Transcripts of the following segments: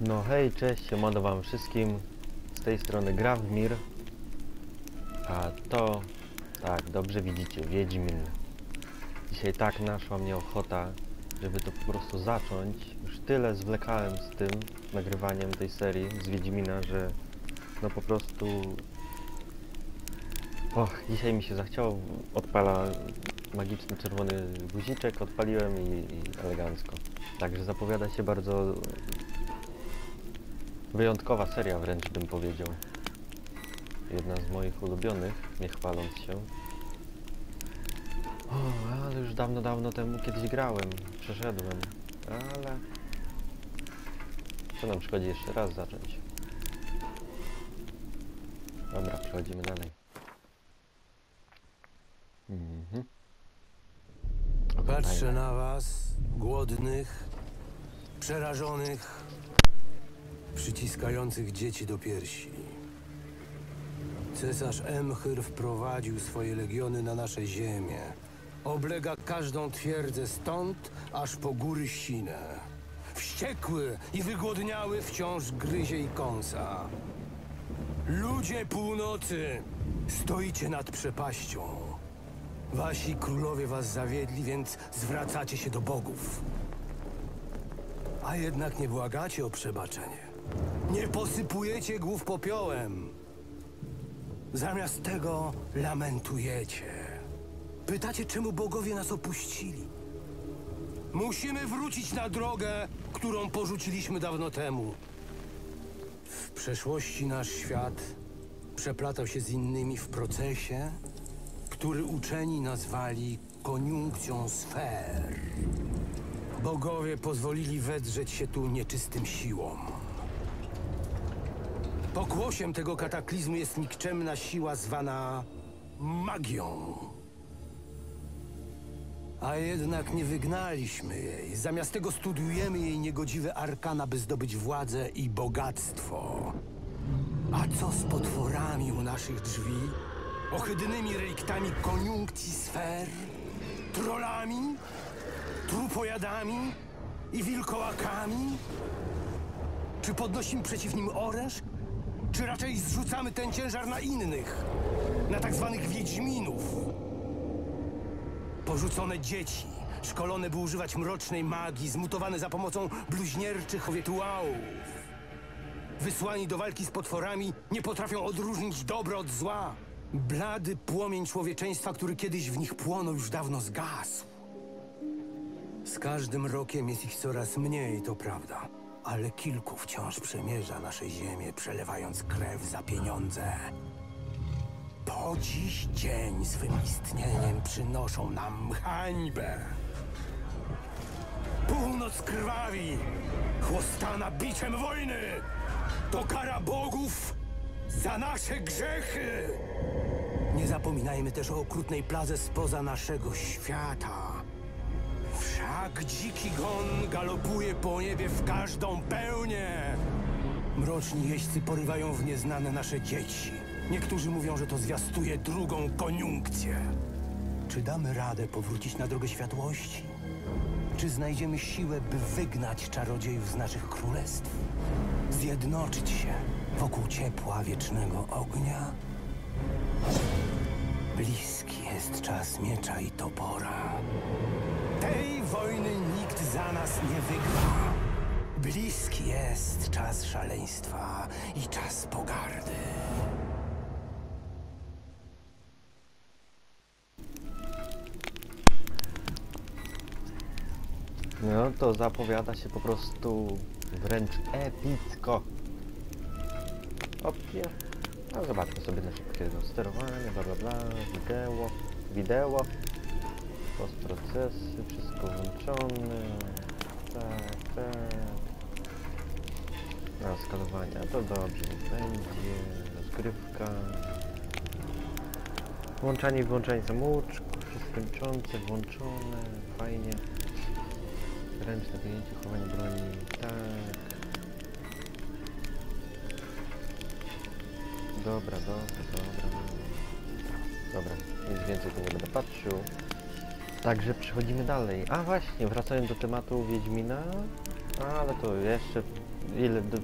No hej, cześć, siemano wam wszystkim. Z tej strony Gravmir. A to, tak, dobrze widzicie, Wiedźmin. Dzisiaj tak naszła mnie ochota, żeby to po prostu zacząć. Już tyle zwlekałem z tym nagrywaniem tej serii z Wiedźmina, że no po prostu... Och, dzisiaj mi się zachciało, odpala magiczny czerwony guziczek, odpaliłem i, i elegancko. Także zapowiada się bardzo Wyjątkowa seria wręcz bym powiedział. Jedna z moich ulubionych, nie chwaląc się. O, ale już dawno, dawno temu kiedyś grałem, przeszedłem, ale... Co nam przychodzi jeszcze raz zacząć? Dobra, przechodzimy dalej. Mhm. Patrzę na was, głodnych, przerażonych, przyciskających dzieci do piersi. Cesarz Emchyr wprowadził swoje legiony na nasze ziemię. Oblega każdą twierdzę stąd, aż po góry Sinę. Wściekły i wygłodniały wciąż gryzie i kąsa. Ludzie północy, stoicie nad przepaścią. Wasi królowie was zawiedli, więc zwracacie się do bogów. A jednak nie błagacie o przebaczenie. Nie posypujecie głów popiołem. Zamiast tego lamentujecie. Pytacie, czemu bogowie nas opuścili. Musimy wrócić na drogę, którą porzuciliśmy dawno temu. W przeszłości nasz świat przeplatał się z innymi w procesie, który uczeni nazwali koniunkcją sfer. Bogowie pozwolili wedrzeć się tu nieczystym siłom. Pokłosiem tego kataklizmu jest nikczemna siła zwana magią. A jednak nie wygnaliśmy jej. Zamiast tego studiujemy jej niegodziwe arkana, by zdobyć władzę i bogactwo. A co z potworami u naszych drzwi? Ohydnymi reliktami koniunkcji sfer? Trollami? Trupojadami? I wilkołakami? Czy podnosimy przeciw nim oręż? Czy raczej zrzucamy ten ciężar na innych? Na tak zwanych wiedźminów? Porzucone dzieci, szkolone by używać mrocznej magii, zmutowane za pomocą bluźnierczych rytuałów. Wysłani do walki z potworami, nie potrafią odróżnić dobro od zła. Blady płomień człowieczeństwa, który kiedyś w nich płonął, już dawno zgasł. Z każdym rokiem jest ich coraz mniej, to prawda. Ale kilku wciąż przemierza nasze ziemię, przelewając krew za pieniądze. Po dziś dzień swym istnieniem przynoszą nam hańbę. Północ krwawi, chłostana biciem wojny. To kara bogów za nasze grzechy. Nie zapominajmy też o okrutnej plaze spoza naszego świata. Wszak dziki gon galopuje po niebie w każdą pełnię. Mroczni jeźdźcy porywają w nieznane nasze dzieci. Niektórzy mówią, że to zwiastuje drugą koniunkcję. Czy damy radę powrócić na drogę światłości? Czy znajdziemy siłę, by wygnać czarodziejów z naszych królestw? Zjednoczyć się wokół ciepła wiecznego ognia? Bliski jest czas miecza i topora. Tej wojny nikt za nas nie wygra. Bliski jest czas szaleństwa i czas pogardy. No to zapowiada się po prostu wręcz epicko. Opcje. No zobaczmy sobie na szybkie sterowanie, bla bla bla, wideo, wideo, postprocesy, wszystko włączone, tak, tak. Na skalowanie, to dobrze będzie, rozgrywka, włączanie i wyłączanie samouczków, wszystko kończące, włączone, fajnie. Ręczne wyjęcie, chowanie broni, tak. Dobra, dobra, dobra. Dobra, nic więcej tu nie będę patrzył. Także przechodzimy dalej. A właśnie, wracając do tematu Wiedźmina, ale to jeszcze ile... Do,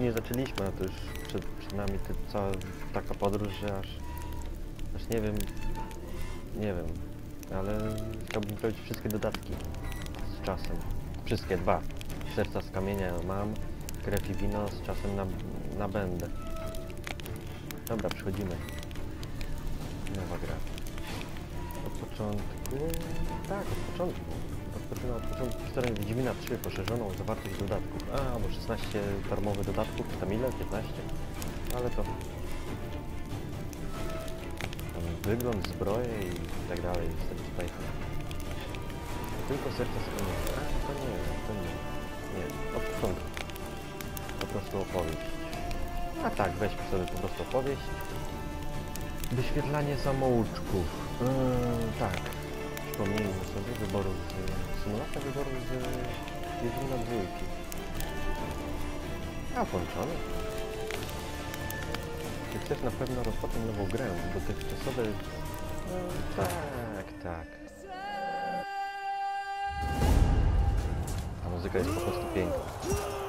nie zaczęliśmy, a to już przed, przed nami te, cała taka podróż, że aż... Aż nie wiem... Nie wiem, ale chciałbym zrobić wszystkie dodatki z czasem. Wszystkie dwa. Serca z kamienia mam, krew i wino z czasem na, nabędę. Dobra, przechodzimy. Nowa gra. Początku... Tak, od początku. Rozpoczynam od początku historię Wiedźmina 3, poszerzoną zawartość dodatków. A, bo 16 darmowych dodatków, czy tam ile? 15? Ale to... Wygląd, zbroje i tak dalej, niestety tutaj. Tylko serce kamienia. A, to nie, to nie. Nie, od początku. Po prostu opowieść. A tak, weźmy sobie po prostu opowieść. Wyświetlanie samouczków. Yy, tak. Przypomnijmy sobie wyborów z... Symulacja wyborów z Wiedźmina dwójki. A, włączony. Czy chcesz na pewno rozpocząć nową grę? Dotychczasowe... Yy, tak, tak. Ta muzyka jest po prostu piękna.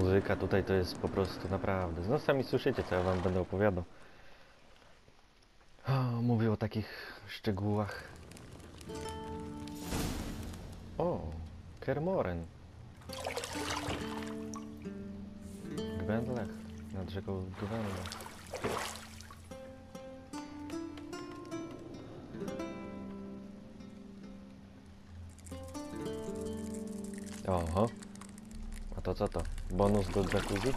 Muzyka tutaj to jest po prostu naprawdę. No sami słyszycie co ja wam będę opowiadał. O, mówię o takich szczegółach. O, Kermoren. Gwendlech nad rzeką Gwendlech. Oho to co to? Bonus do jacuzzi?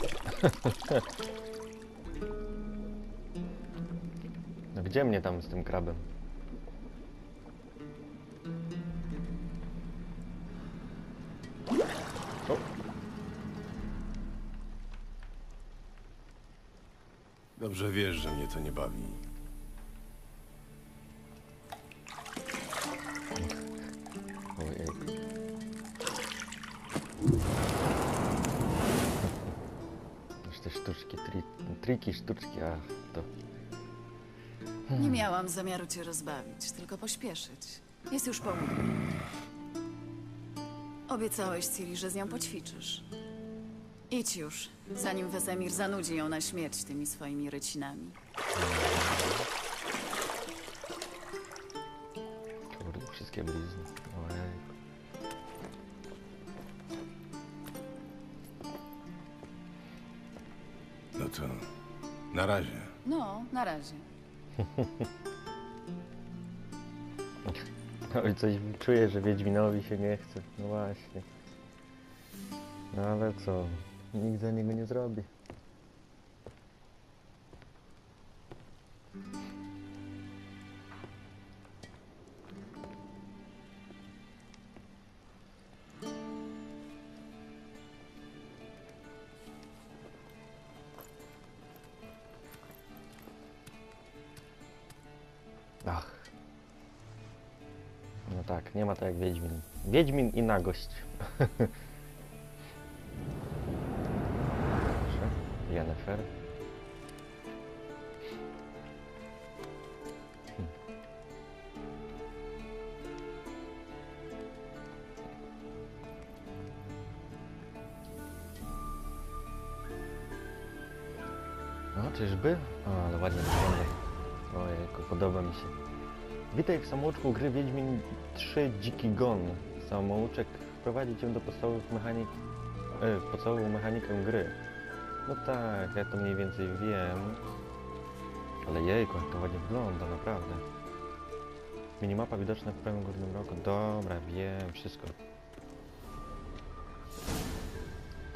no gdzie mnie tam z tym krabem? O. Dobrze wiesz, że mnie to nie bawi. Nie miałam zamiaru cię rozbawić, tylko pośpieszyć. Jest już południe. Obiecałeś Ciri, że z nią poćwiczysz. Idź już, zanim Wesemir zanudzi ją na śmierć tymi swoimi rycinami. Kurde, wszystkie blizny. Ojej. No to na razie. No, na razie. Oj, coś czuję, że Wiedźminowi się nie chce. No właśnie. No ale co? Za niego nie zrobi. No tak, nie ma tak jak Wiedźmin. Wiedźmin i nagość. Proszę, Witaj w samouczku gry Wiedźmin 3 Dziki Gon. Samouczek wprowadzi Cię do podstawowych mechanik... E, podstawową mechanikę gry. No tak, ja to mniej więcej wiem. Ale jejku, jak to ładnie wygląda, naprawdę. Minimapa widoczna w prawym górnym rogu. Dobra, wiem, wszystko.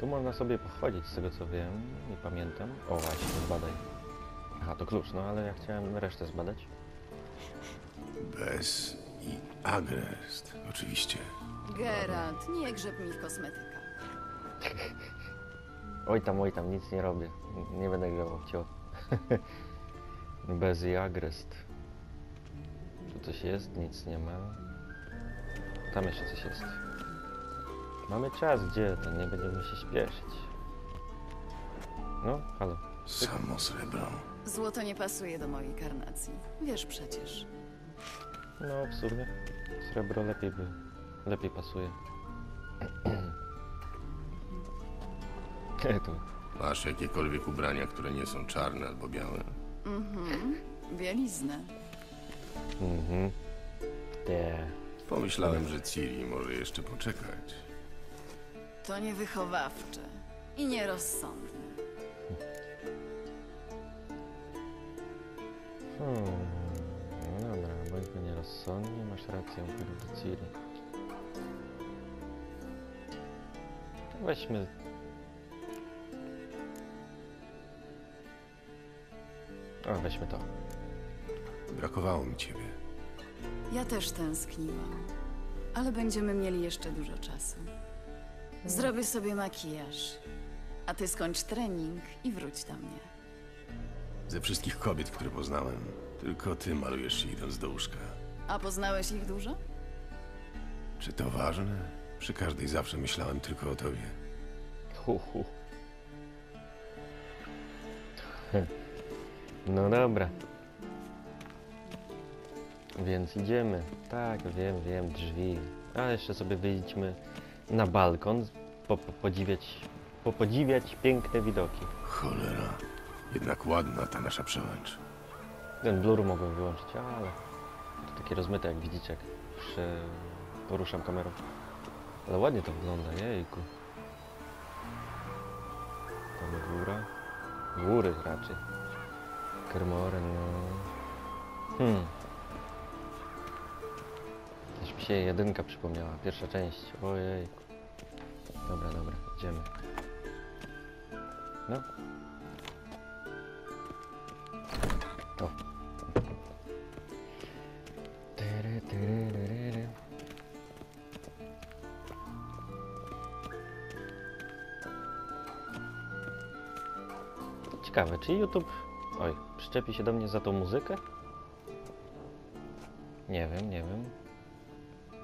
Tu można sobie pochodzić z tego co wiem i pamiętam. O właśnie, zbadaj. Aha, to klucz, no ale ja chciałem resztę zbadać. Bez i agrest, oczywiście. Geralt, nie grzeb mi w kosmetykach. Oj tam, oj tam, nic nie robię. Nie będę grał cio. Bez i agrest. Tu coś jest? Nic nie ma. Tam jeszcze coś jest. Mamy czas, gdzie to? Nie będziemy się śpieszyć. No, halo. Samo srebro. Złoto nie pasuje do mojej karnacji. Wiesz przecież. No, w sumie srebro lepiej by, lepiej pasuje. tu. Masz jakiekolwiek ubrania, które nie są czarne albo białe? Mhm. Bieliznę. Mhm. Te. Pomyślałem, że Ciri może jeszcze poczekać. To niewychowawcze i nierozsądne. Hmm. Nierozsądni, masz rację, Ciri. Weźmy... O, weźmy to. Brakowało mi ciebie. Ja też tęskniłam, ale będziemy mieli jeszcze dużo czasu. Zrobię sobie makijaż, a ty skończ trening i wróć do mnie. Ze wszystkich kobiet, które poznałem, tylko ty malujesz się idąc do łóżka. A poznałeś ich dużo? Czy to ważne? Przy każdej zawsze myślałem tylko o tobie. Hu, hu. No dobra. Więc idziemy. Tak, wiem, wiem, drzwi. A jeszcze sobie wyjdźmy na balkon, po, po, podziwiać, po, podziwiać piękne widoki. Cholera. Jednak ładna ta nasza przełęcz. Ten blur mogłem wyłączyć, ale to takie rozmyte, jak widzicie, jak poruszam kamerą. Ale ładnie to wygląda, jejku. Tam góra. Góry raczej. Kermoren, no. Hmm. Też mi się jedynka przypomniała, pierwsza część. Ojej. Dobra, dobra, idziemy. No. Ciekawe, czy YouTube Oj, przyczepi się do mnie za tą muzykę? Nie wiem, nie wiem.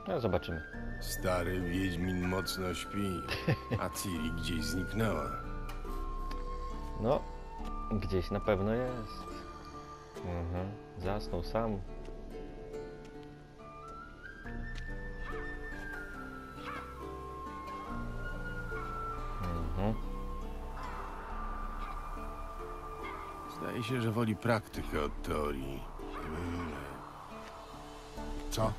No, zobaczymy. Stary Wiedźmin mocno śpi, a Ciri gdzieś zniknęła. No, gdzieś na pewno jest. Mhm, zasnął sam. Się, że woli praktykę od teorii. Co?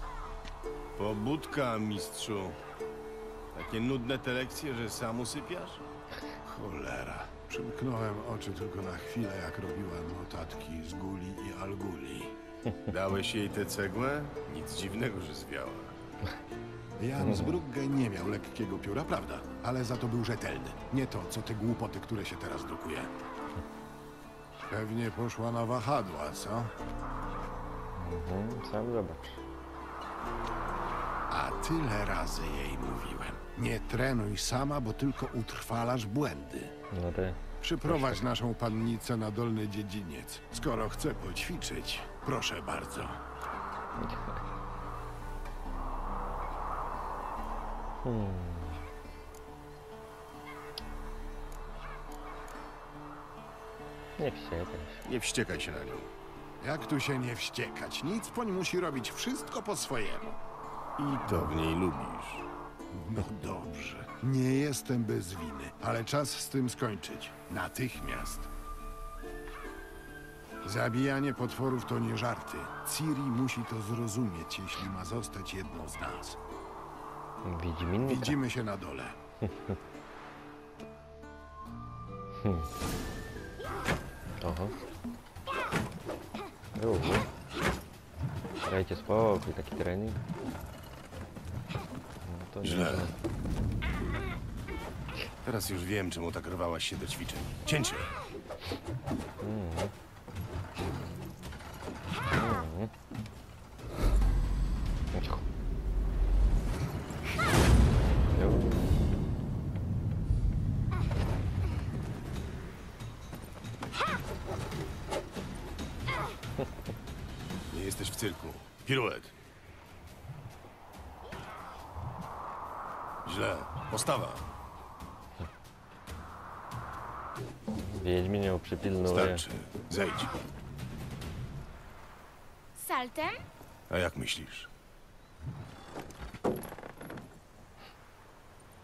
Pobudka, mistrzu. Takie nudne te lekcje, że sam usypiasz? Cholera. Przymknąłem oczy tylko na chwilę, jak robiła notatki z Guli i Alguli. Dałeś jej tę cegłę? Nic dziwnego, że zwiała. Jan z Brugge nie miał lekkiego pióra, prawda? Ale za to był rzetelny. Nie to, co te głupoty, które się teraz drukuje. Pewnie poszła na wahadła, co? Mhm, sam zobacz. A tyle razy jej mówiłem. Nie trenuj sama, bo tylko utrwalasz błędy. No ty. Przyprowadź naszą pannicę na dolny dziedziniec. Skoro chce poćwiczyć, proszę bardzo. Hmm. Nie wściekaj się. Nie wściekaj się na nią. Jak tu się nie wściekać? Nic poń musi robić wszystko po swojemu. I to w niej lubisz. No dobrze. Nie jestem bez winy, ale czas z tym skończyć. Natychmiast. Zabijanie potworów to nie żarty. Ciri musi to zrozumieć, jeśli ma zostać jedną z nas. Widzimy się na dole. Oho. Uhu. Dajcie spokój, taki trening. No to Źle. nieźle. Teraz już wiem, czemu tak rwałaś się do ćwiczeń. Cięcie! Cicho. Zejdź. Saltem? A jak myślisz?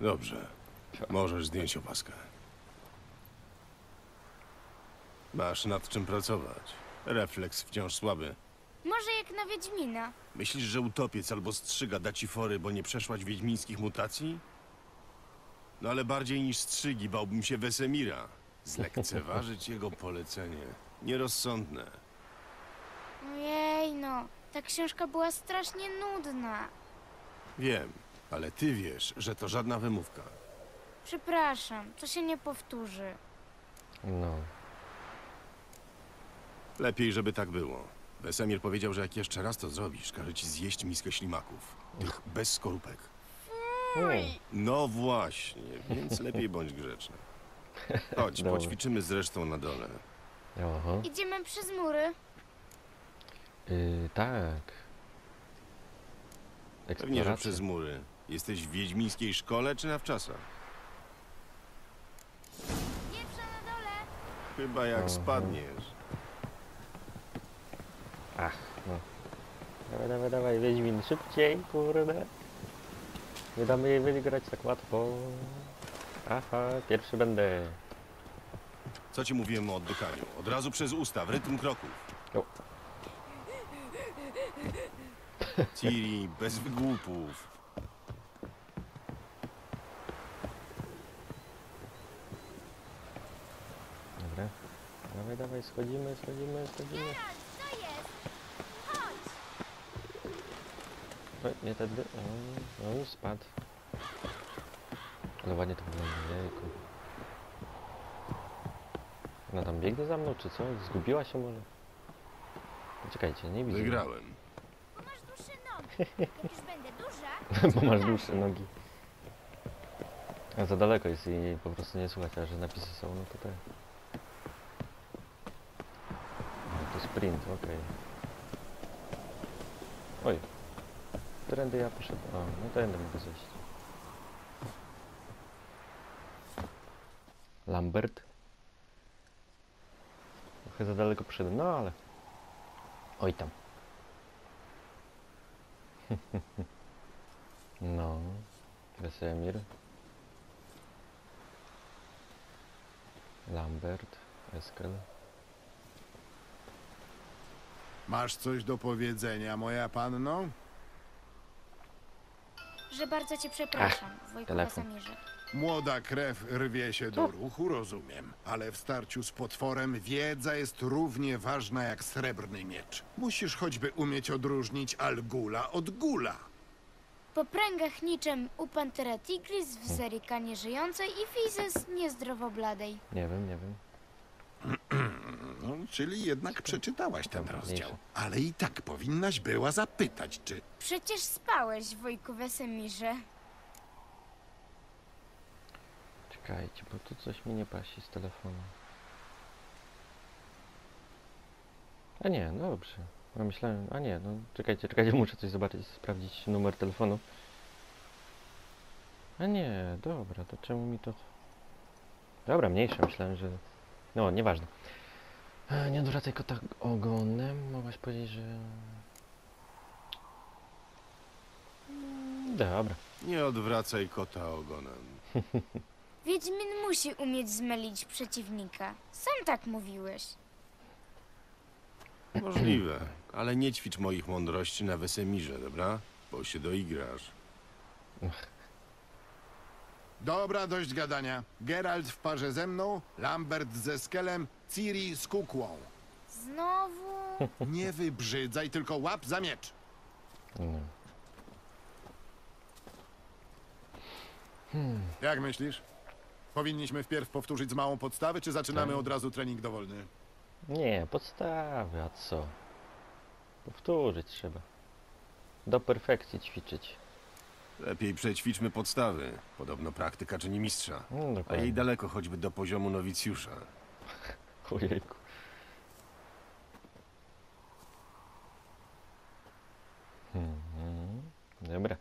Dobrze. Możesz zdjąć opaskę. Masz nad czym pracować. Refleks wciąż słaby. Może jak na Wiedźmina. Myślisz, że utopiec albo strzyga da ci fory, bo nie przeszłaś wiedźmińskich mutacji? No ale bardziej niż strzygi bałbym się Wesemira. Zlekceważyć jego polecenie. Nierozsądne. Ojej no, ta książka była strasznie nudna. Wiem, ale ty wiesz, że to żadna wymówka. Przepraszam, to się nie powtórzy. No. Lepiej, żeby tak było. Wesemir powiedział, że jak jeszcze raz to zrobisz, każe ci zjeść miskę ślimaków. Tych bez skorupek. No właśnie, więc lepiej bądź grzeczny. Chodź, Dobra. poćwiczymy z resztą na dole. Oho. Idziemy przez mury. Yy, tak. Pewnie, że Eksploracja. przez mury. Jesteś w wiedźmińskiej szkole czy na wczasach? Pierwsza na dole. Chyba jak spadniesz. Ach, no. Dawaj, dawaj, dawaj, Wiedźmin, szybciej, kurde. Nie damy jej wygrać tak łatwo. Aha, pierwszy będę. Co ci mówiłem o oddychaniu? Od razu przez usta, w rytm kroków. O. Ciri, bez wygłupów. Dobra. Dawaj, dawaj, schodzimy, schodzimy, schodzimy. Oj, nie tędy. O, o, już spadł. Ale ładnie to wygląda, jejku. Ona tam biegnie za mną, czy co? Zgubiła się może? Czekajcie, nie widzę. Wygrałem. Bo masz dłuższe nogi. Jak już będę duża, Bo masz dłuższe nogi. A za daleko jest i po prostu nie słuchać, a że napisy są, no to tak. sprint, okej. Oj. Trendy ja poszedłem. O, no tędy mogę zejść. Lambert. Trochę za daleko poszedłem, no ale... Oj tam. no. Wesemir. Lambert. Eskel. Masz coś do powiedzenia, moja panno? Że bardzo cię przepraszam, Wojku telefon. Wesemirze. Młoda krew rwie się do ruchu, rozumiem. Ale w starciu z potworem wiedza jest równie ważna jak srebrny miecz. Musisz choćby umieć odróżnić Algula od Gula. Po pręgach niczym u Pantera Tigris w Zerika nieżyjącej i Fizes niezdrowo bladej. Nie wiem, nie wiem. No, czyli jednak przeczytałaś ten Dobra, rozdział. mniejsza. Ale i tak powinnaś była zapytać, czy Przecież spałeś, Wojku Wesemirze. Czekajcie, bo tu coś mi nie pasi z telefonu. A nie, no dobrze. Ja myślałem, a nie, no czekajcie, czekajcie, muszę coś zobaczyć, sprawdzić numer telefonu. A nie, dobra, to czemu mi to... Dobra, mniejsze, myślałem, że... No, nieważne. Nie odwracaj kota ogonem, mogłaś powiedzieć, że... Mm, Dobra. Nie odwracaj kota ogonem. Wiedźmin musi umieć zmylić przeciwnika. Sam tak mówiłeś. Możliwe, ale nie ćwicz moich mądrości na Wesemirze, dobra? Bo się doigrasz. Dobra, dość gadania. Geralt w parze ze mną, Lambert ze Skelem, Ciri z kukłą. Znowu... Nie wybrzydzaj, tylko łap za miecz. No. Jak myślisz? Powinniśmy wpierw powtórzyć z małą podstawy, czy zaczynamy Tak. od razu trening dowolny? Nie, podstawy, a co? Powtórzyć trzeba. Do perfekcji ćwiczyć. Lepiej przećwiczmy podstawy. Podobno praktyka czyni mistrza. No, A jej daleko choćby do poziomu nowicjusza. Ojejku. Mhm. Dobra.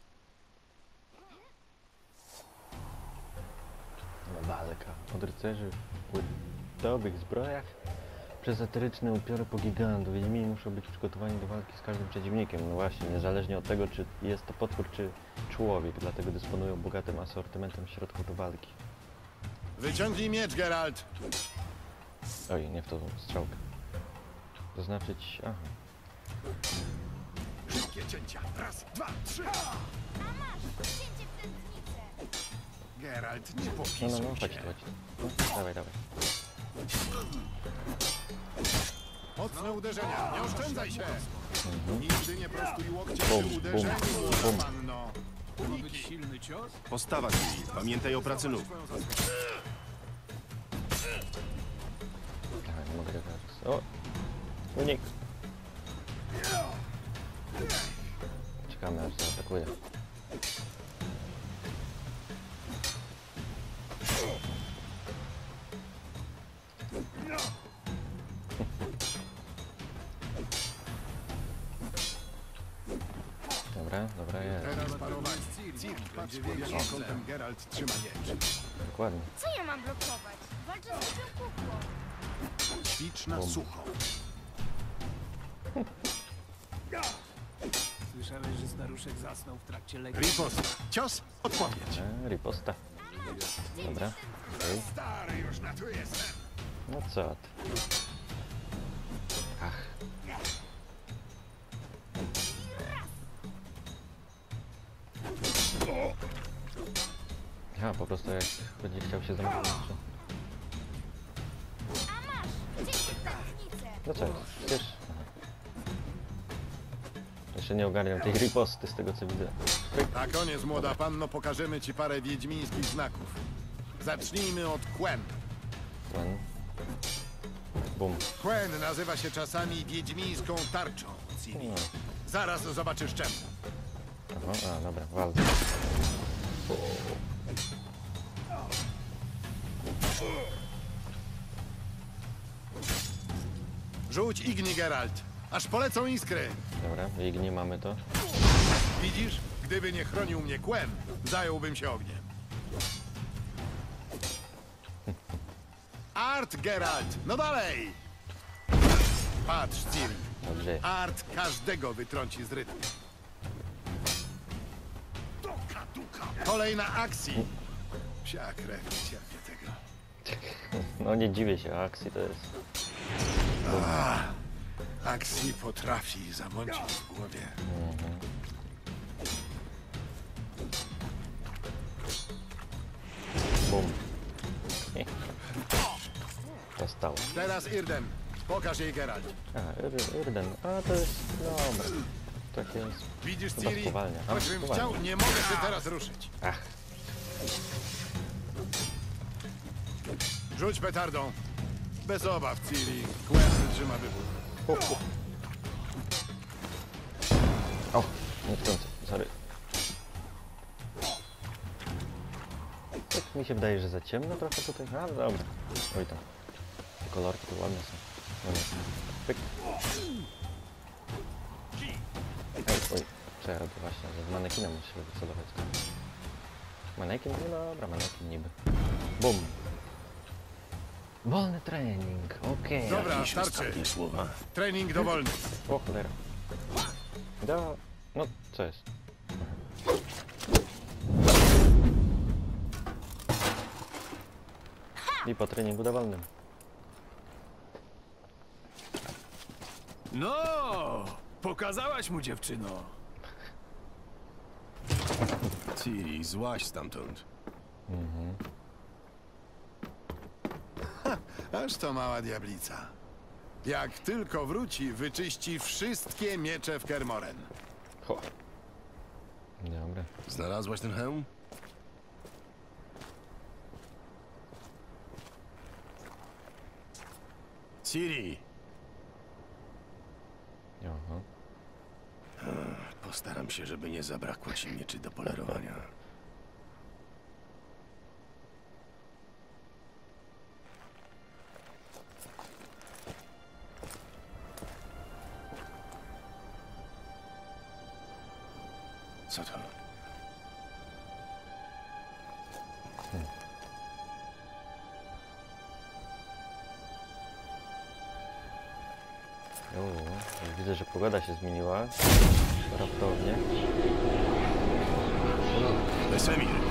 Walka od rycerzy w dobrych zbrojach przez eteryczne upiory po gigantów. Wiedźmini muszą być przygotowani do walki z każdym przeciwnikiem. No właśnie, niezależnie od tego, czy jest to potwór, czy człowiek. Dlatego dysponują bogatym asortymentem środków do walki. Wyciągnij miecz, Geralt! Oj, nie w tą strzałkę. Zaznaczyć... Aha. Szybkie cięcia. Raz, dwa, trzy. W tętnicę. Geralt, nie No, no, no, chodź, się. chodź. No, dawaj, dawaj. Mocne uderzenia, nie oszczędzaj się! Nigdy nie prostuj łokcia Bum, przy uderzeniu, bum. panno. Postawa ci. Pamiętaj o pracy nóg. Dawaj, nie mogę teraz. O! Unik! Dokładnie. Co ja mam blokować? Walczę z ludzią kukłą. Ćwicz na Bum. sucho. Słyszałeś, że staruszek zasnął w trakcie lekcji? Riposta. Cios, odpowiedź. E, riposta. Dobra. Stary, już na tu jestem. No co ty? Po prostu jak będzie chciał się zamknąć. A tętnicę. No. Aha. Jeszcze nie ogarniam tej riposty z tego co widzę. Na koniec, młoda panno, pokażemy ci parę wiedźmińskich znaków. Zacznijmy od Quen. Ten. Bum. Quen nazywa się czasami wiedźmińską tarczą, Ciri. No. Zaraz zobaczysz czemu. Aha, a dobra, wal. Rzuć Igni, Geralt, aż polecą iskry. Dobra, nie mamy to. Widzisz? Gdyby nie chronił mnie kłem, zająłbym się ogniem. Art, Geralt! No dalej! Patrz, Ciri. Dobrze. Art każdego wytrąci z rytmu. Kolej na akcji. Psia krew, tego. No nie dziwię się, akcji to jest. Akcji potrafi zamącić w głowie. Bum. Zostało. Teraz Irden. Pokaż jej Geralt. A, Yr- Irden. A, to jest... Dobra. Takie jest... Widzisz, Chyba Ciri? spowalnia. A, Choćbym spowalnia. chciał, nie mogę się teraz ruszyć. Ach. Rzuć petardą. Bez obaw, Ciri. Kłem wytrzyma wybuch. O, niechcący, sorry. Tak mi się wydaje, że za ciemno trochę tutaj. A, dobra. Oj tam. Te kolorki tu ładne są. Dobra. Pyk. Ej, oj, co ja robię właśnie? Z manekinem muszę wycelować. Manekin? No dobra, manekin niby. Bum. Wolny trening, okej. Dobra, starczy. słowa. Trening dowolny. O cholera. Da... No, co jest? I po treningu dowolnym. No, pokazałaś mu dziewczyno. Ciri, złaź stamtąd. Aż to mała diablica. Jak tylko wróci, wyczyści wszystkie miecze w Kermoren. Ho. Dobra. Znalazłaś ten hełm? Ciri! Aha. Postaram się, żeby nie zabrakło ci mieczy do polerowania. Co to? O, widzę, że pogoda się zmieniła. Raptownie. Wesemir!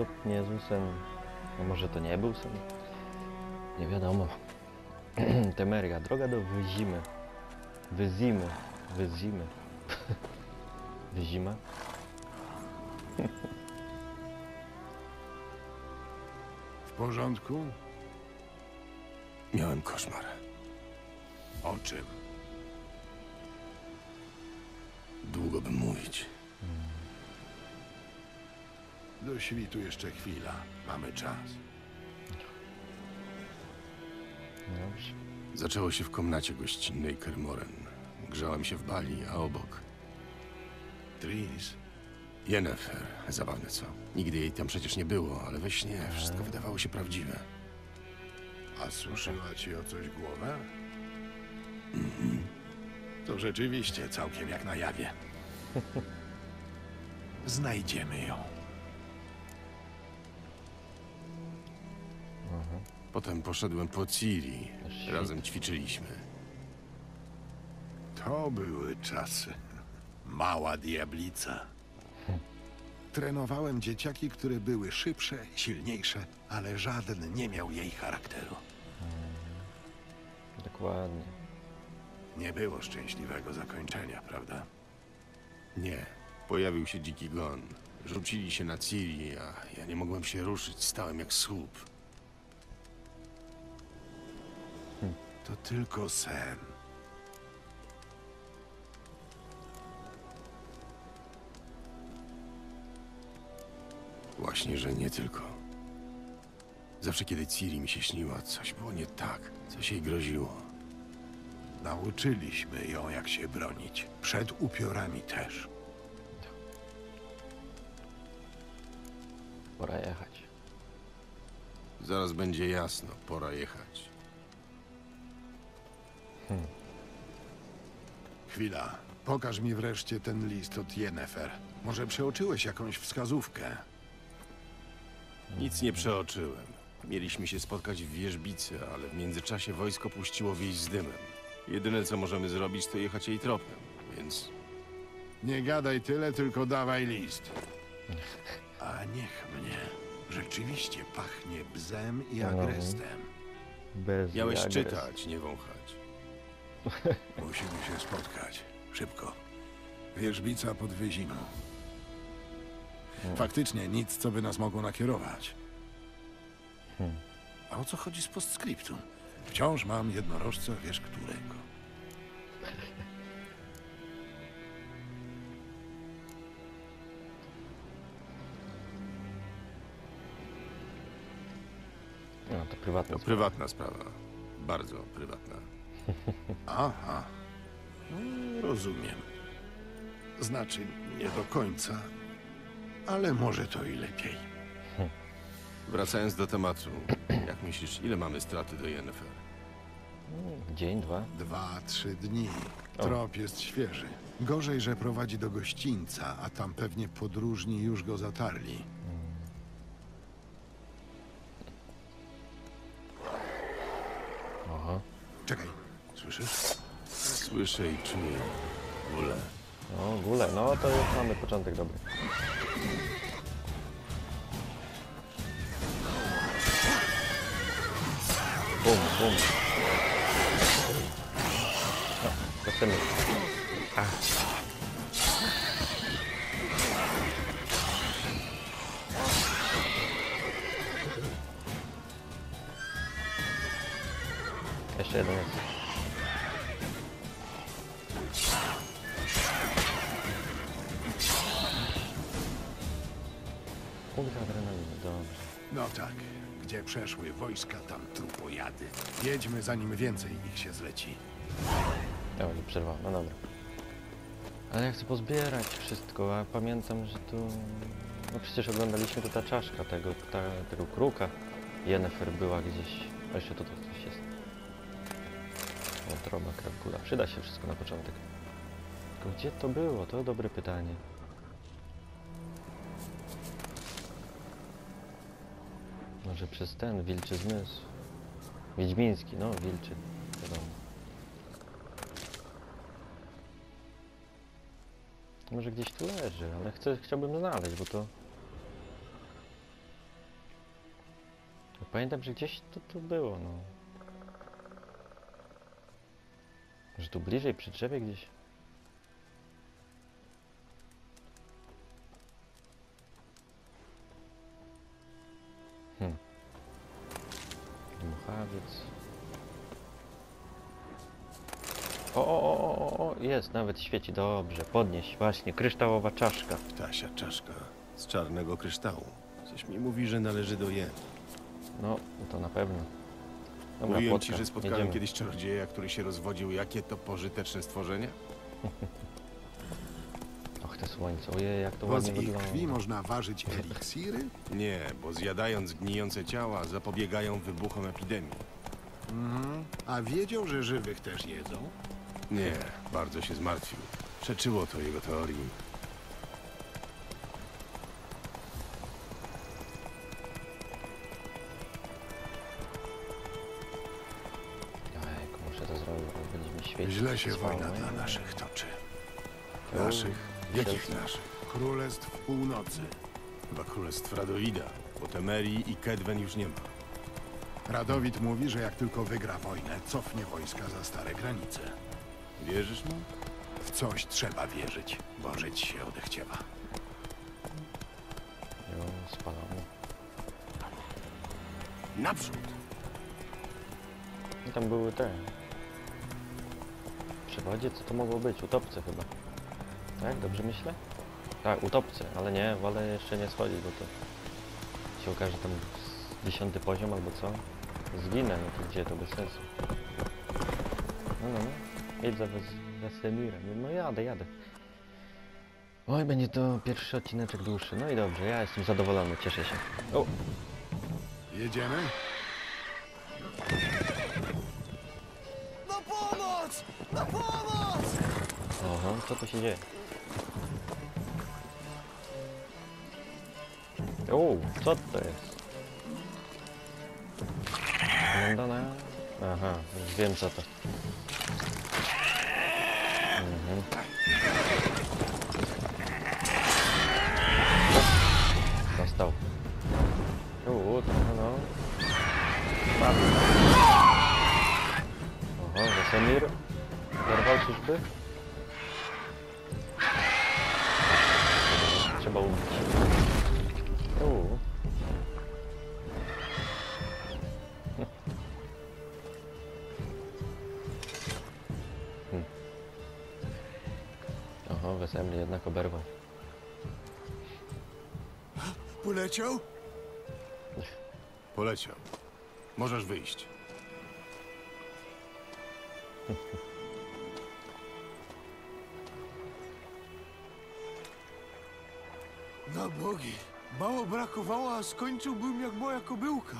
To niezły sen. A może to nie był sen? Nie wiadomo. Temeria, droga do Wyzimy. Wyzimy. Wyzimy. Wyzima? W porządku? Miałem koszmar. O czym? Długo bym mówić. Do świtu jeszcze chwila. Mamy czas. Dobrze. Zaczęło się w komnacie gościnnej Kermoren. Grzałem się w bali, a obok Tris. Yennefer. Zabawne co? Nigdy jej tam przecież nie było, ale we śnie wszystko wydawało się prawdziwe. A suszyła ci o coś głowę? To rzeczywiście całkiem jak na jawie. Znajdziemy ją. Potem poszedłem po Ciri. Razem ćwiczyliśmy. To były czasy. Mała diablica. Trenowałem dzieciaki, które były szybsze, silniejsze, ale żaden nie miał jej charakteru. Dokładnie. Nie było szczęśliwego zakończenia, prawda? Nie. Pojawił się dziki gon. Rzucili się na Ciri, a ja nie mogłem się ruszyć. Stałem jak słup. To tylko sen. Właśnie, że nie tylko. Zawsze kiedy Ciri mi się śniła, coś było nie tak. Coś jej groziło. Nauczyliśmy ją, jak się bronić. Przed upiorami też. Pora jechać. Zaraz będzie jasno, pora jechać. Chwila. Pokaż mi wreszcie ten list od Yennefer. Może przeoczyłeś jakąś wskazówkę? Nic nie przeoczyłem. Mieliśmy się spotkać w wieżbicy, ale w międzyczasie wojsko puściło wieś z dymem. Jedyne co możemy zrobić, to jechać jej tropem, więc Nie gadaj tyle, tylko dawaj list. A niech mnie. Rzeczywiście pachnie bzem i agrestem. Bez miałeś agres. czytać, nie wąchać. Musimy się spotkać. Szybko. Wierzbica pod Wyzimą. Faktycznie nic, co by nas mogło nakierować. A o co chodzi z postscriptum? Wciąż mam jednorożca, wiesz którego. No, to prywatne. To prywatna sprawa. Bardzo prywatna. Aha. No, rozumiem. Znaczy, nie do końca, ale może to i lepiej. Wracając do tematu, jak myślisz, ile mamy straty do Yennefer? Dzień, dwa. Dwa, trzy dni. Trop jest świeży. Gorzej, że prowadzi do gościńca, a tam pewnie podróżni już go zatarli. Słyszę i czuję bólę. No, gule, no to już mamy początek dobry. Bum, bum. No. A. Zanim więcej ich się zleci. Ja nie przerwał, no dobra. Ale ja chcę pozbierać wszystko, a pamiętam, że tu... No przecież oglądaliśmy tu ta czaszka tego, ta, tego kruka. Yennefer była gdzieś... A jeszcze tutaj coś jest. Wątroba, krakula. Przyda się wszystko na początek. Tylko gdzie to było? To dobre pytanie. Może przez ten wilczy zmysł. Wiedźmiński, no wilczy. Wiadomo. Może gdzieś tu leży, ale chcę, chciałbym znaleźć, bo to... Pamiętam, że gdzieś to tu było, no. Że tu bliżej, przy drzewie gdzieś. Dmuchawiec. O, o, o, o, jest, nawet świeci, dobrze, podnieś, właśnie, kryształowa czaszka. Ptasia czaszka z czarnego kryształu. Coś mi mówi, że należy do Jen. No, to na pewno. Dobra, Mówiłem płotka, ci, że spotkałem jedziemy. kiedyś czarodzieja, który się rozwodził. Jakie to pożyteczne stworzenie? Te słońce, ojej, jak to Bo z ładnie ich wygląda. krwi można ważyć eliksiry? Nie, bo zjadając gnijące ciała zapobiegają wybuchom epidemii. Mhm. A wiedział, że żywych też jedzą? Nie, bardzo się zmartwił. Przeczyło to jego teorii. Muszę to zrobić, bo będzie mi świecić. Źle się wojna dla naszych toczy. Naszych? Jakich naszych? Królestw Północy. Chyba królestw Radowida, bo Temerii i Kedwen już nie ma. Radowid mówi, że jak tylko wygra wojnę, cofnie wojska za stare granice. Wierzysz mu? W coś trzeba wierzyć, bo żyć się odechciewa. spalony. Naprzód! I tam były te... Przewodzie co to mogło być? Utopce chyba. Tak? Dobrze myślę? Tak, utopce, ale nie, wolę jeszcze nie schodzić, bo to się okaże tam dziesiąty poziom albo co. Zginę, no to gdzie, to bez sensu. No, no, no. Jedź za Wes- Wesemirem. No jadę, jadę. Oj, będzie to pierwszy odcineczek dłuższy. No i dobrze, ja jestem zadowolony, cieszę się. O, Jedziemy? Aha, co tu się dzieje? O, co to jest? Londona? Aha, już wiem co to. Mhm. Poleciał? Poleciał. Możesz wyjść. Na bogi. Mało brakowało, a skończyłbym jak moja kobyłka.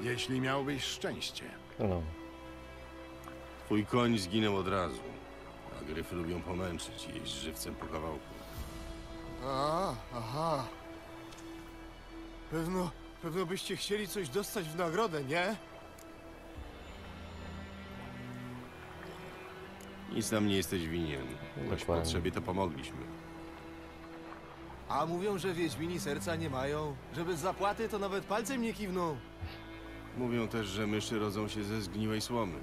Jeśli miałbyś szczęście. No, Twój koń zginął od razu. A gryfy lubią pomęczyć i jeść żywcem po kawałku. A, aha. Pewno, pewno byście chcieli coś dostać w nagrodę, nie? Nic nam nie jesteś winien. Dokładnie. potrzebie, to pomogliśmy. A mówią, że Wiedźmini serca nie mają. Że bez zapłaty to nawet palcem nie kiwną. Mówią też, że myszy rodzą się ze zgniłej słomy.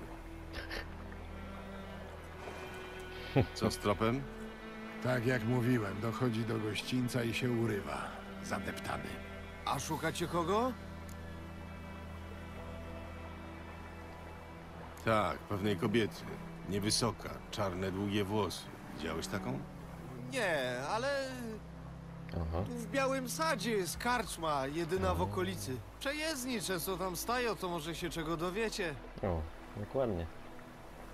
Co z tropem? Tak jak mówiłem, dochodzi do gościńca i się urywa. Zadeptany. A szukacie kogo? Tak, pewnej kobiety. Niewysoka, czarne, długie włosy. Widziałeś taką? Nie, ale aha. tu w Białym Sadzie jest karczma, jedyna w okolicy. Przejezdni często tam stają, to może się czego dowiecie. O, dokładnie.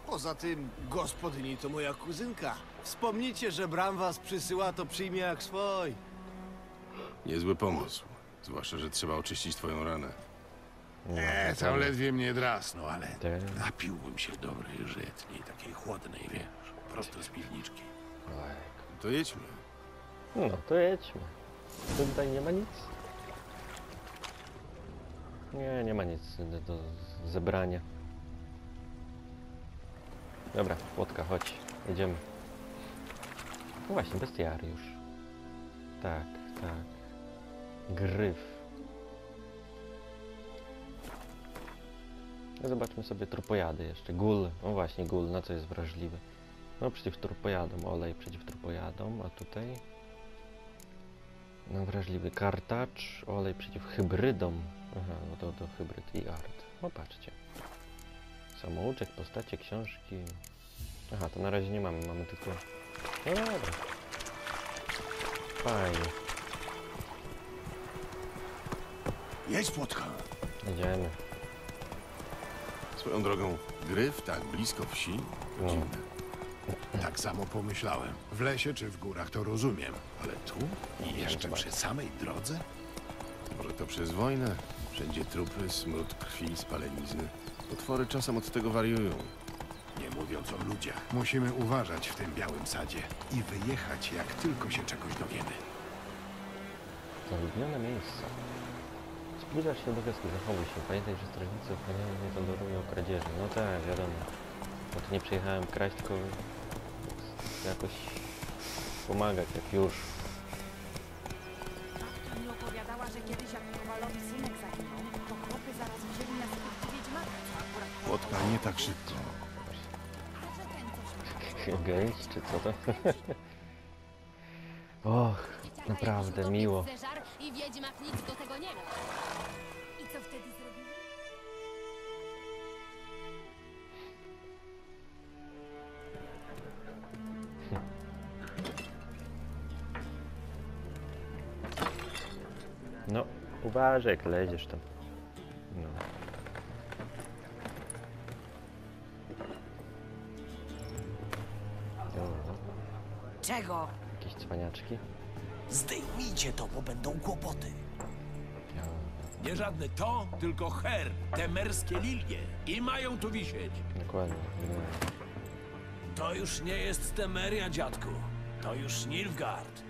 Poza tym, gospodyni to moja kuzynka. Wspomnijcie, że Bram was przysyła, to przyjmie jak swój. Niezły pomysł. Zwłaszcza, że trzeba oczyścić twoją ranę. No, Nie, tam dokładnie. ledwie mnie drasnął, ale Te- napiłbym się dobrej żytniej, takiej chłodnej, wiesz, prosto z piwniczki. Ojek. To jedźmy. No, to jedźmy. Tutaj nie ma nic. Nie, nie ma nic do, do zebrania. Dobra, Łotka, chodź. Jedziemy. No właśnie, bestiariusz. Tak, tak. Gryf. No Zobaczmy sobie trupojady jeszcze. Gul. O właśnie, gul. Na co jest wrażliwy? No przeciw trupojadom. Olej przeciw trupojadom. A tutaj... No wrażliwy kartacz. Olej przeciw hybrydom. Aha, no to, to hybryd i art. No patrzcie. Samouczek, postacie, książki. Aha, to na razie nie mamy. Mamy tylko... No dobra. Fajnie. Jedź, płotka! Jedziemy. Swoją drogą, gryf tak blisko wsi? No. dziwne. Tak samo pomyślałem. W lesie czy w górach to rozumiem, ale tu i jeszcze przy samej drodze? Może to przez wojnę? Wszędzie trupy, smród krwi, spalenizny. Potwory czasem od tego wariują. Nie mówiąc o ludziach. Musimy uważać w tym białym sadzie i wyjechać, jak tylko się czegoś dowiemy. Zaludnione miejsca. Zbliżasz się do wioski, zachowuj się. Pamiętaj, że strażnicy ochroniają nie tolerują kradzieży. No tak, wiadomo. Bo to nie przyjechałem kraść, tylko jakoś pomagać, jak już. Babcia mi opowiadała, że kiedyś jak Kowalowi synek zaginął, to chłopy zaraz wzięli na skutki wiedźmaka, co akurat Płotka nie tak szybko. Gęś, czy co to? Och, naprawdę miło. Wiedźmak nic do tego nie miał. I co wtedy zrobili? No, uważaj, jak leziesz tam. No. Czego? jakieś cwaniaczki. Zdejmijcie to, bo będą kłopoty. Nie żadne to, tylko her, te merskie lilie. I mają tu wisieć. dokładnie. To już nie jest Temeria, dziadku. To już Nilfgaard.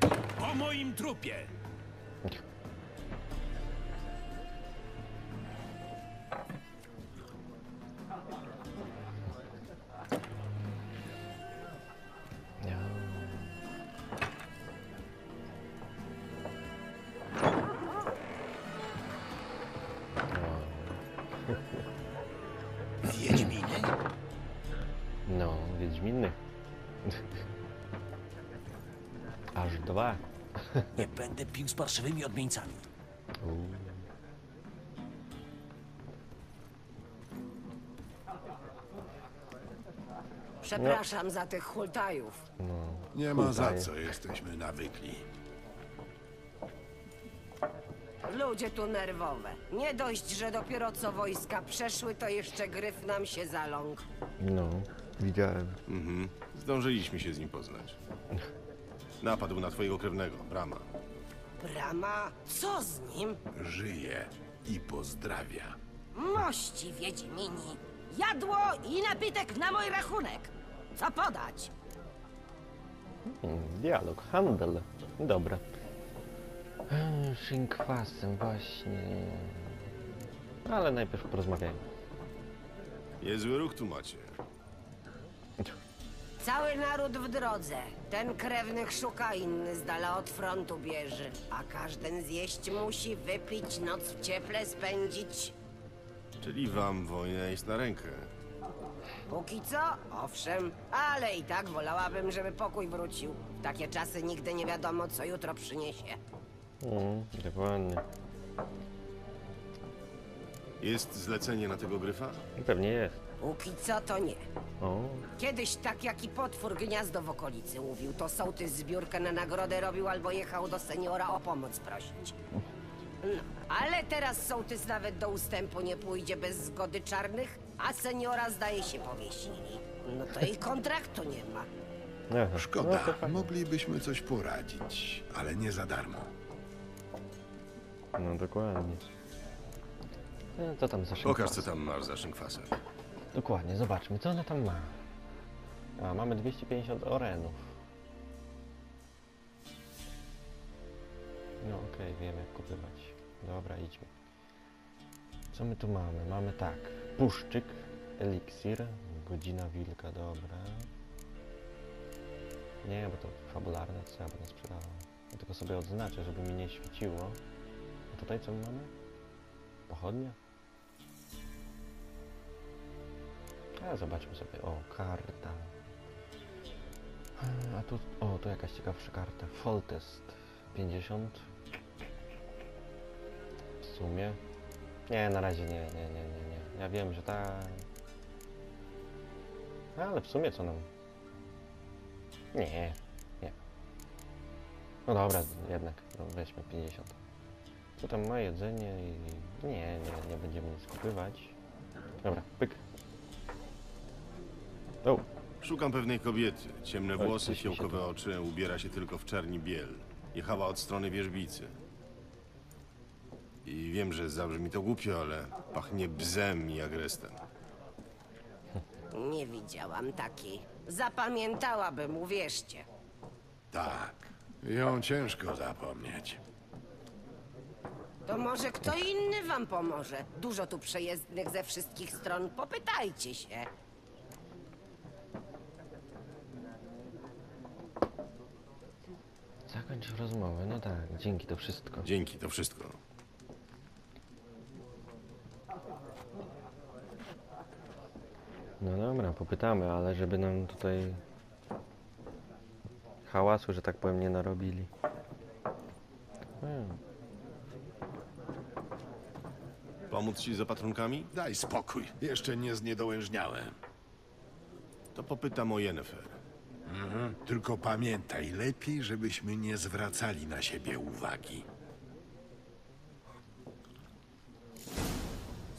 Po moim trupie. dwa. Nie będę pił z parszywymi odmieńcami. Uuu. Przepraszam za tych hultajów. No. Nie ma za Hultaj. co, jesteśmy nawykli. Ludzie tu nerwowe. Nie dość, że dopiero co wojska przeszły, to jeszcze gryf nam się zaląkł. No, widziałem. Mhm. Zdążyliśmy się z nim poznać. Napadł na twojego krewnego, Brama. Brama, co z nim? Żyje i pozdrawia. Mości Wiedźmini. Jadło i napitek na mój rachunek. Co podać? Mm, Dialog, handel. Dobra. Eee, Szynkwasem, właśnie. Ale najpierw porozmawiajmy. Niezły ruch tu macie. Cały naród w drodze. Ten krewnych szuka, inny z dala od frontu bierze. A każdy zjeść musi, wypić, noc w cieple spędzić. Czyli wam wojna jest na rękę. Póki co, owszem, ale i tak wolałabym, żeby pokój wrócił. W takie czasy nigdy nie wiadomo, co jutro przyniesie. Mm, dokładnie. Jest zlecenie na tego gryfa? Pewnie jest. Póki co to nie. O, Kiedyś tak jak i potwór gniazdo w okolicy mówił, to sołtys zbiórkę na nagrodę robił albo jechał do seniora o pomoc prosić. No, ale teraz sołtys nawet do ustępu nie pójdzie bez zgody czarnych, a seniora zdaje się powiesili. No to i kontraktu nie ma. Aha. No, Szkoda, to fajnie. moglibyśmy coś poradzić, ale nie za darmo. No dokładnie. E, Co tam za Pokaż, co tam masz za szynkwasem. Dokładnie, zobaczmy, co ona tam ma. A, mamy 250 orenów. No okej, wiem jak kupywać. Dobra, idźmy. Co my tu mamy? Mamy tak, puszczyk, eliksir, godzina wilka, dobra. Nie, bo to fabularne, co ja będę sprzedawał. Ja tylko sobie odznaczę, żeby mi nie świeciło. A tutaj co my mamy? Pochodnia? A zobaczmy sobie. O, karta. A tu, o, tu jakaś ciekawsza karta. Fall test 50. W sumie. Nie, na razie nie, nie, nie, nie, nie. Ja wiem, że ta. Ale w sumie co nam. Nie, nie. No dobra, jednak no weźmy 50. Co tam ma jedzenie i. Nie, nie, nie będziemy nic kupywać. Dobra, pyk. O, Szukam pewnej kobiety. Ciemne Oj, włosy, coś mi się fiołkowe tu- oczy, ubiera się tylko w czerni biel. Jechała od strony wierzbicy. I wiem, że zabrzmi to głupio, ale pachnie bzem i agrestem. Nie widziałam takiej. Zapamiętałabym, uwierzcie. Tak, ją ciężko zapomnieć. To może kto inny wam pomoże. Dużo tu przejezdnych ze wszystkich stron. Popytajcie się. Zakończ rozmowę. No tak, dzięki to wszystko. Dzięki, to wszystko. No dobra, popytamy, ale żeby nam tutaj hałasu, że tak powiem, nie narobili. Hmm. Pomóc ci z opatrunkami? Daj spokój, jeszcze nie zniedołężniałem. To popytam o Yennefer. Mhm. Tylko pamiętaj, lepiej, żebyśmy nie zwracali na siebie uwagi.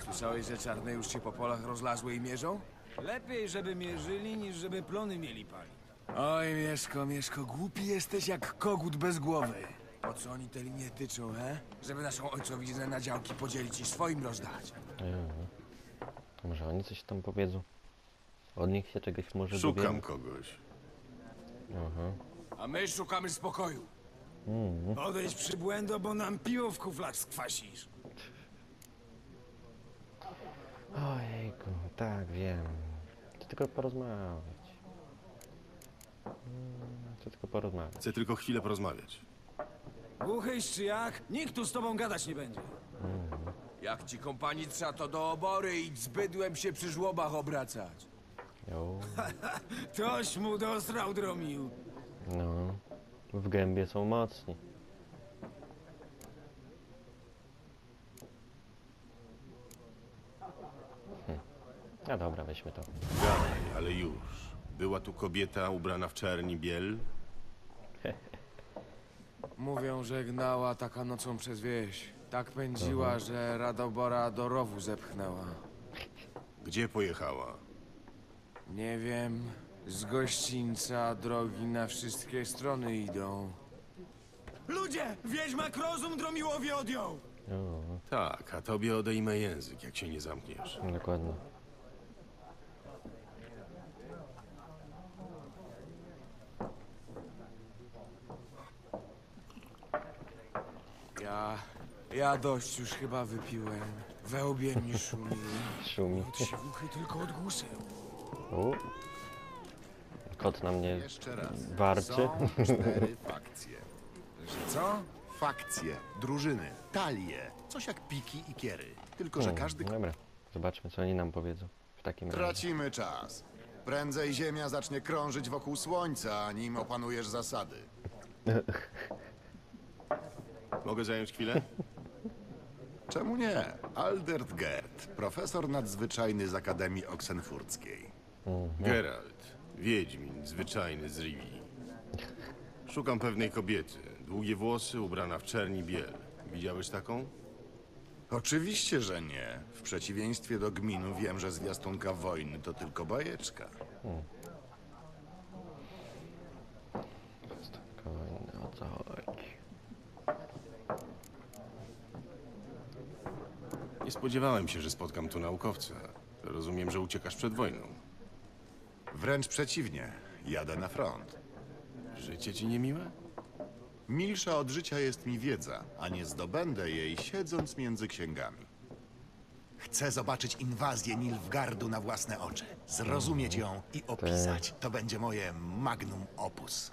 Słyszałeś, że czarne już się po polach rozlazły i mierzą? Lepiej, żeby mierzyli, niż żeby plony mieli palić. Oj, Mieszko, Mieszko, głupi jesteś jak kogut bez głowy. Po co oni te linie tyczą, he? Żeby naszą ojcowiznę na działki podzielić i swoim rozdać. Mhm. Może oni coś tam powiedzą? Od nich się czegoś może Szukam dowiemy? kogoś. Aha. A my szukamy spokoju. Mhm. Odejdź przybłędo, bo nam piwo w kuflach skwasisz. Ojejku, tak wiem. Chcę tylko porozmawiać. Mm, Chcę tylko porozmawiać. Chcę tylko chwilę porozmawiać. Głuchyś czy jak? Nikt tu z tobą gadać nie będzie. Jak ci kompanica, to do obory i z bydłem się przy żłobach obracać. Jo, Toś mu dosrał dromił. no. W gębie są mocni. Hm. No dobra, weźmy to. Gadaj, ale już. Była tu kobieta ubrana w czerni biel? Mówią, że gnała taka nocą przez wieś. Tak pędziła, że Radobora do rowu zepchnęła. Gdzie pojechała? Nie wiem, z gościńca drogi na wszystkie strony idą. Ludzie! Wiedźmak rozum dromiłowi odjął! Jo, Tak, a tobie odejmę język, jak się nie zamkniesz. dokładnie. Ja... ja dość już chyba wypiłem. We łbie mi szumi. Szumi. Siewuchy tylko odgłusy. U. Kot na mnie Jeszcze raz. warczy. Są cztery fakcje. Że co? Fakcje, drużyny, talie. Coś jak piki i kiery. Tylko, że Hmm, każdy... Dobra, zobaczmy co oni nam powiedzą. W takim razie. Tracimy czas. Prędzej Ziemia zacznie krążyć wokół Słońca, nim opanujesz zasady. Mogę zająć chwilę? Czemu nie? Aldert Gerd, profesor nadzwyczajny z Akademii Oksenfurckiej. Geralt, wiedźmin, zwyczajny z Rivii. Szukam pewnej kobiety. Długie włosy, ubrana w czerni biel. Widziałeś taką? Oczywiście, że nie. W przeciwieństwie do gminu wiem, że zwiastunka wojny to tylko bajeczka. Spokojnie, o co chodzi? Nie spodziewałem się, że spotkam tu naukowca. Rozumiem, że uciekasz przed wojną. Wręcz przeciwnie. Jadę na front. Życie ci niemiłe? Milsza od życia jest mi wiedza, a nie zdobędę jej siedząc między księgami. Chcę zobaczyć inwazję Nilfgardu na własne oczy, zrozumieć ją i opisać. To będzie moje magnum opus.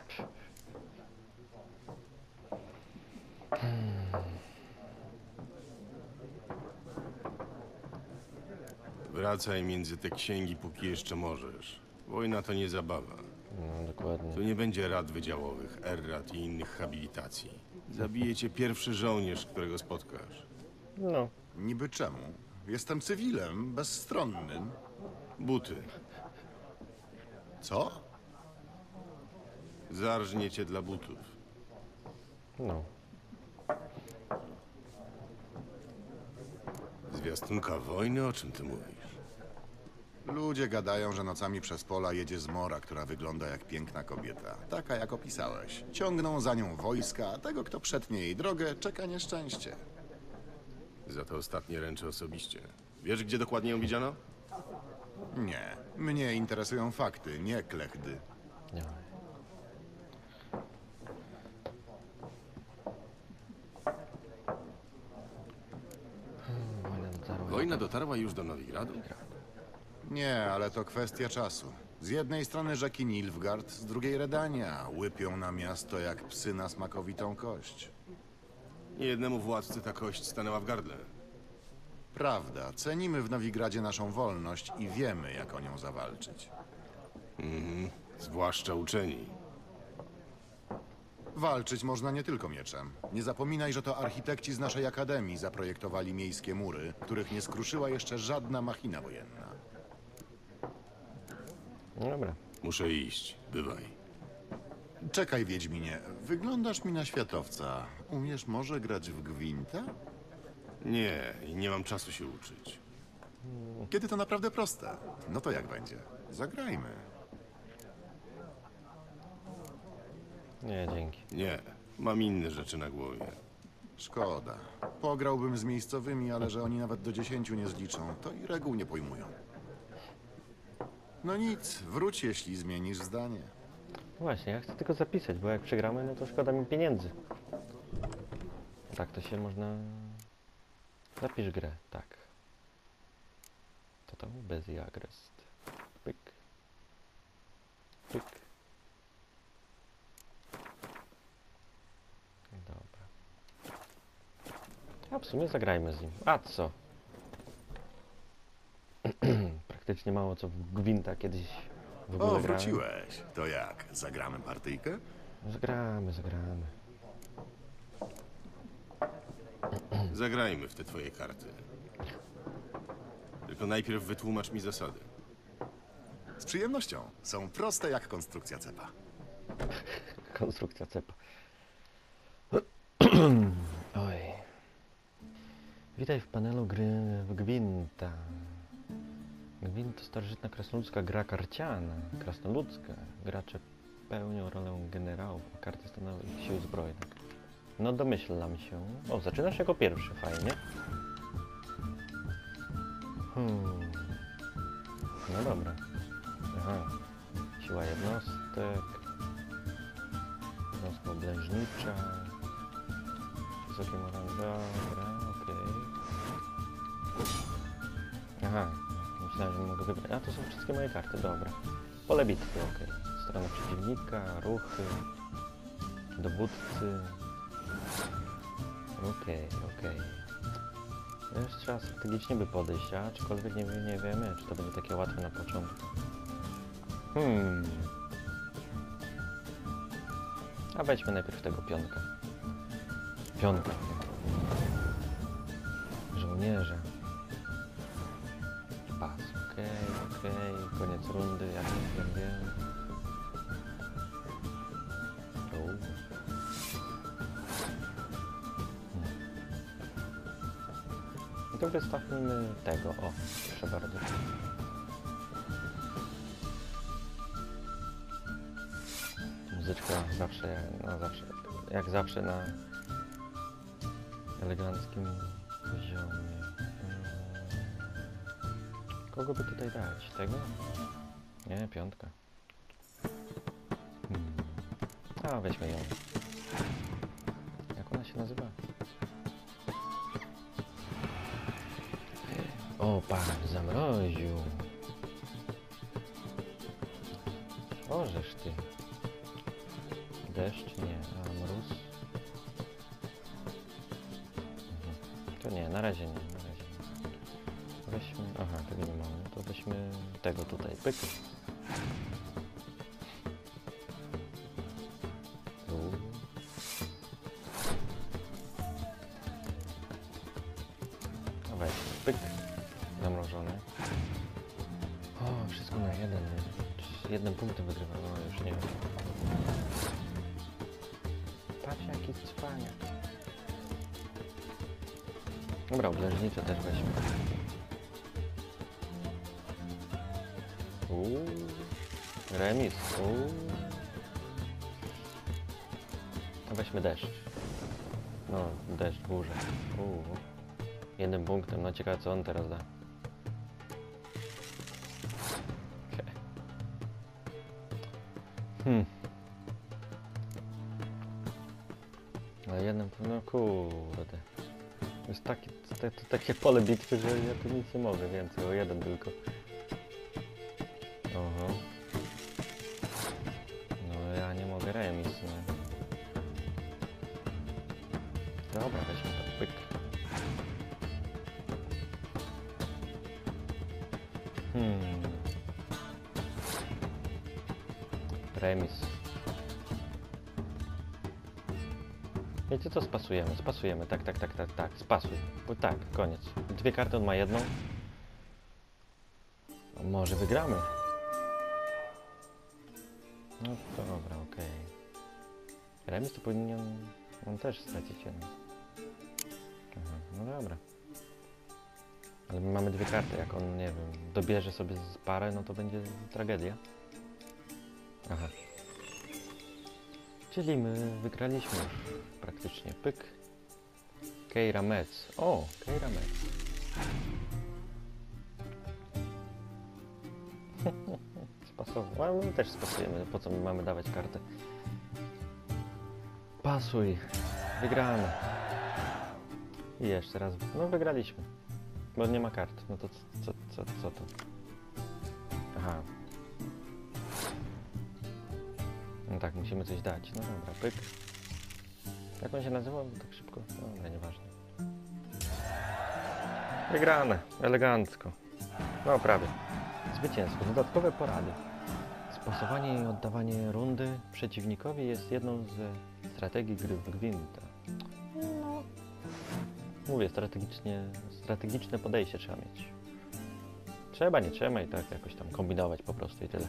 Wracaj między te księgi, póki jeszcze możesz. Wojna to nie zabawa. No dokładnie. Tu nie będzie rad wydziałowych, errat i innych habilitacji. Zabije cię pierwszy żołnierz, którego spotkasz. No, Niby czemu? Jestem cywilem, bezstronnym. Buty. Co? Zarżnie cię dla butów. no. Zwiastunka wojny? O czym ty mówisz? Ludzie gadają, że nocami przez pola jedzie zmora, która wygląda jak piękna kobieta. Taka, jak opisałeś. Ciągną za nią wojska, a tego, kto przetnie jej drogę, czeka nieszczęście. Za to ostatnie ręczę osobiście. Wiesz, gdzie dokładnie ją widziano? Nie. Mnie interesują fakty, nie klechdy. nie. Hmm, Wojna dotarła. Wojna dotarła już do Nowigradu? Nie, ale to kwestia czasu. Z jednej strony rzeki Nilfgaard, z drugiej Redania. Łypią na miasto jak psy na smakowitą kość. Niejednemu władcy ta kość stanęła w gardle. Prawda, cenimy w Nowigradzie naszą wolność i wiemy, jak o nią zawalczyć. Zwłaszcza uczeni. Walczyć można nie tylko mieczem. Nie zapominaj, że to architekci z naszej akademii zaprojektowali miejskie mury, których nie skruszyła jeszcze żadna machina wojenna. No dobra. Muszę iść. Bywaj. Czekaj, Wiedźminie. Wyglądasz mi na światowca. Umiesz może grać w gwinta? Nie, i nie mam czasu się uczyć. Kiedy to naprawdę proste. No to jak będzie? Zagrajmy. Nie, dzięki. Nie, mam inne rzeczy na głowie. Szkoda. Pograłbym z miejscowymi, ale że oni nawet do dziesięciu nie zliczą, to i reguł nie pojmują. No nic, wróć jeśli zmienisz zdanie. Właśnie, ja chcę tylko zapisać, bo jak przegramy, no to szkoda mi pieniędzy. Tak to się można... Zapisz grę, tak. To tam bez agrest. Pyk. Pyk. Dobra. A w sumie zagrajmy z nim. A co? Praktycznie mało co w Gwinta kiedyś w ogóle O, grałem. wróciłeś. To jak, zagramy partyjkę? Zagramy, zagramy. Zagrajmy w te twoje karty. Tylko najpierw wytłumacz mi zasady. Z przyjemnością. Są proste jak konstrukcja cepa. Konstrukcja cepa. Oj. Witaj w panelu gry w Gwinta. Gwint to starożytna krasnoludzka gra karciana. Krasnoludzka. Gracze pełnią rolę generałów, a karty stanowią sił zbrojnych. No domyślam się. O, zaczynasz jako pierwszy, fajnie. Hmm. No dobra. Aha. Siła jednostek. Jednostka oblężnicza. Wysokie morale. Dobra, okej. Aha, myślałem, że mogę wybrać. A to są wszystkie moje karty, dobra. Pole bitwy, okej. Strona przeciwnika, ruchy, dowódcy. Okej, okej. Jeszcze trzeba strategicznie by podejść, aczkolwiek nie, nie wiemy, czy to będzie takie łatwe na początku. Hmm. A weźmy najpierw tego pionka. Pionka. Żołnierza. Okej, okej. Koniec rundy, jak wiem, wiem. O. Hmm. To wystawmy tego, o, proszę bardzo. Muzyczka zawsze, no zawsze, jak zawsze na eleganckim Kogo by tutaj dać? Tego? Nie, piątka. Hmm. A, weźmy ją. Jak ona się nazywa? O, pan zamroził. Ożeż ty. Deszcz? Nie. A mróz? Mhm. To nie, na razie nie. Tego tutaj. Pyk. Remis. Uuu. To weźmy deszcz. No, deszcz górze. Uuu. Jednym punktem. No ciekawe co on teraz da. Okej. Hmm. Ale jednym, no kurde. Jest takie, to, to, takie pole bitwy, że ja tu nic nie mogę więcej, o jeden tylko. Spasujemy, tak, tak, tak, tak, tak, spasuj. Bo tak, koniec. Dwie karty, on ma jedną. Może wygramy. No dobra, okej. Remis to powinien on też stracić jedną. Aha, no dobra. Ale my mamy dwie karty, jak on, nie wiem, dobierze sobie z parę, no to będzie tragedia. Aha. Czyli my wygraliśmy praktycznie. Pyk. Keira Metz. O, Keira Metz. Spasował. Ale my też spasujemy. Po co my mamy dawać kartę? Pasuj. Wygramy. I jeszcze raz. No wygraliśmy. Bo nie ma kart. No to co, co, co, to? Aha. No tak, musimy coś dać. No dobra, pyk. Jak on się nazywał tak szybko? No dobra, nieważne. Wygrane. Elegancko. No prawie. Zwycięstwo. Dodatkowe porady. Spasowanie i oddawanie rundy przeciwnikowi jest jedną ze strategii gry w Gwinta. No. Mówię, strategicznie, strategiczne podejście trzeba mieć. Trzeba, nie trzeba i tak jakoś tam kombinować po prostu i tyle.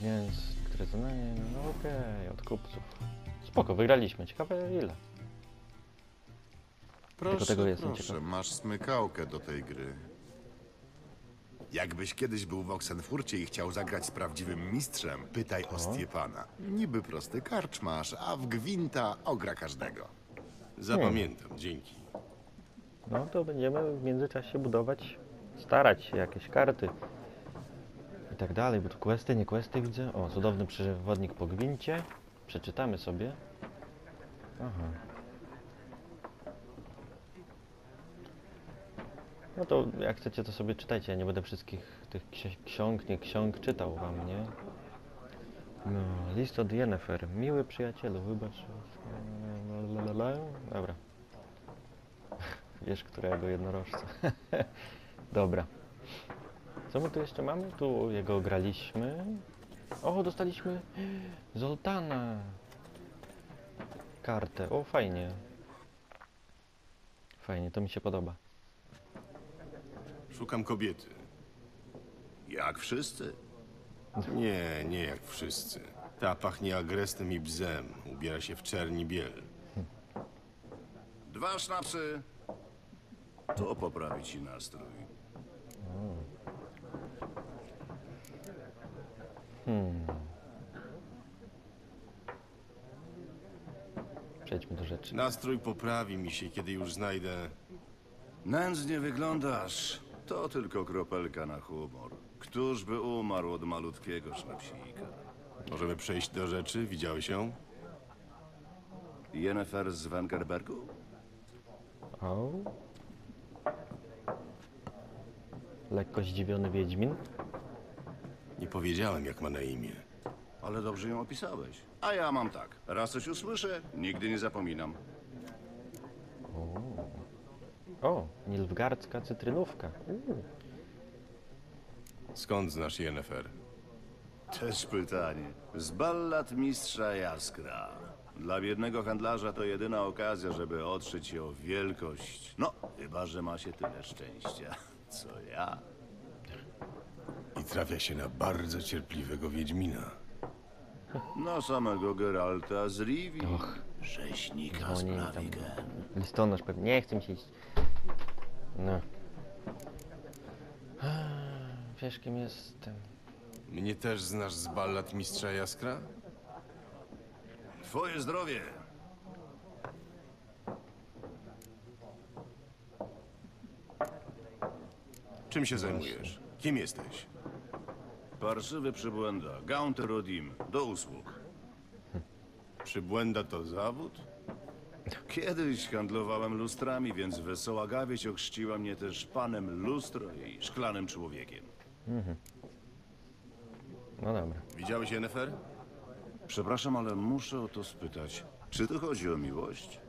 Pieniądz, które zadanie, no okej, od kupców. Spoko, wygraliśmy. Ciekawe ile. Proszę, tego jestem proszę, masz smykałkę do tej gry. Jakbyś kiedyś był w Oksenfurcie i chciał zagrać z prawdziwym mistrzem, pytaj o Stiepana. Niby prosty karczmasz, a w gwinta ogra każdego. Zapamiętam, dzięki. No to będziemy w międzyczasie budować, starać się jakieś karty i tak dalej, bo tu questy, nie questy widzę. O, cudowny przewodnik po gwincie. Przeczytamy sobie. Aha. No to jak chcecie to sobie czytajcie, ja nie będę wszystkich tych ksi- ksiąg, nie ksiąg czytał wam, nie? No, list od Yennefer. Miły przyjacielu, wybacz. Dobra. Wiesz, którego jednorożca. Dobra. Co my tu jeszcze mamy? Tu jego graliśmy. O, dostaliśmy Zoltana. Kartę. O, fajnie. Fajnie, to mi się podoba. Szukam kobiety. Jak wszyscy. Nie, nie jak wszyscy. Ta pachnie agrestem i bzem. Ubiera się w czerni biel. Dwa sznapsy. To poprawi ci nastrój. Hmm. Przejdźmy do rzeczy. Nastrój poprawi mi się, kiedy już znajdę... Nędznie wyglądasz. To tylko kropelka na humor. Któż by umarł od malutkiego sznapsika? Możemy przejść do rzeczy? Widziałeś ją? Jennefer z Wengerbergu? O. Lekko zdziwiony Wiedźmin. Nie powiedziałem, jak ma na imię. Ale dobrze ją opisałeś. A ja mam tak. Raz coś usłyszę, nigdy nie zapominam. O, Nilfgardzka cytrynówka. Uuu. Skąd znasz Yennefer? Też pytanie. Z ballad mistrza Jaskra. Dla biednego handlarza to jedyna okazja, żeby otrzeć się o wielkość. No, chyba, że ma się tyle szczęścia, co ja. I trafia się na bardzo cierpliwego Wiedźmina. Na samego Geralta z Rivi. Och. Rzeźnika z Oni tam... Bravigen. Listonosz pewnie. Nie chcę mi się iść. No. Wiesz kim jestem. Mnie też znasz z ballad Mistrza Jaskra? Twoje zdrowie. Czym się zajmujesz? Kim jesteś? Parszywy przybłęda. Gaunt Rodim. Do usług. Przybłęda to zawód? Kiedyś handlowałem lustrami, więc wesoła gawieć ochrzciła mnie też panem lustro i szklanym człowiekiem. Mhm. No dobra. Widziałeś Yennefer? Przepraszam, ale muszę o to spytać. Czy tu chodzi o miłość?